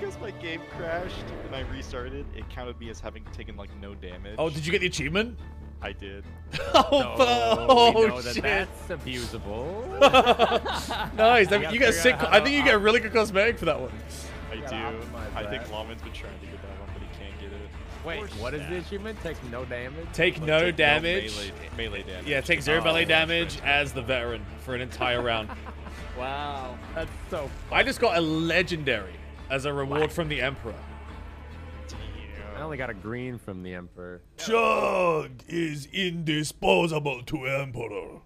because my game crashed and I restarted, it counted me as having taken like no damage. Oh, did you get the achievement? I did. Oh, No, oh, we know that shit. that's abusable. nice. That- gotta you get sick. out I think you to get a really good cosmetic for that one. I do. I think that. Lawman's been trying to get that one, but he can't get it. Wait, what is the stab. achievement? Take no damage? Take Like, no take damage. melee, melee damage. yeah, take zero Oh, melee that's damage as the veteran for an entire round. Wow. That's so I just got a legendary as a reward from the Emperor. I only got a green from the Emperor. Chug is indisposable to Emperor.